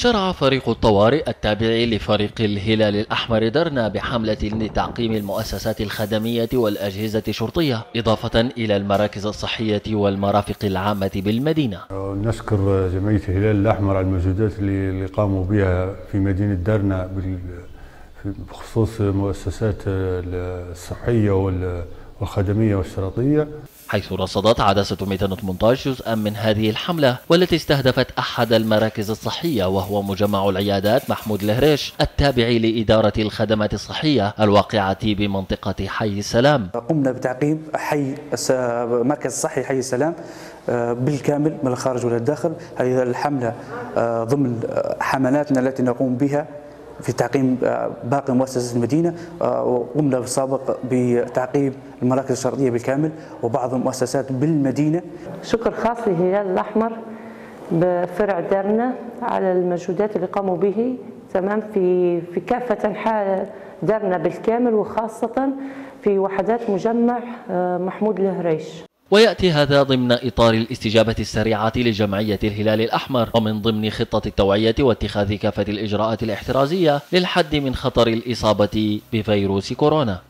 شرع فريق الطوارئ التابع لفريق الهلال الأحمر درنا بحملة لتعقيم المؤسسات الخدمية والأجهزة الشرطية إضافة إلى المراكز الصحية والمرافق العامة بالمدينة. نشكر جمعية الهلال الأحمر على المجهودات اللي قاموا بها في مدينة درنا بخصوص المؤسسات الصحية والخدمية والشرطية. حيث رصدت عدسة 218 جزءا من هذه الحملة والتي استهدفت أحد المراكز الصحية وهو مجمع العيادات محمود الهريش التابع لإدارة الخدمات الصحية الواقعة بمنطقة حي السلام قمنا بتعقيم حي مركز صحي حي السلام آه، بالكامل من الخارج والداخل هذه الحملة آه، ضمن حملاتنا التي نقوم بها في تعقيم آه، باقي مؤسسات المدينة آه، وقمنا بالسابق بتعقيم المراكز الشرطية بالكامل وبعض المؤسسات بالمدينة. شكر خاص للهلال الأحمر بفرع درنا على المجهودات اللي قاموا به تمام في في كافة أنحاء درنا بالكامل وخاصة في وحدات مجمع آه، محمود الهريش. ويأتي هذا ضمن إطار الاستجابة السريعة لجمعية الهلال الأحمر ومن ضمن خطة التوعية واتخاذ كافة الإجراءات الاحترازية للحد من خطر الإصابة بفيروس كورونا.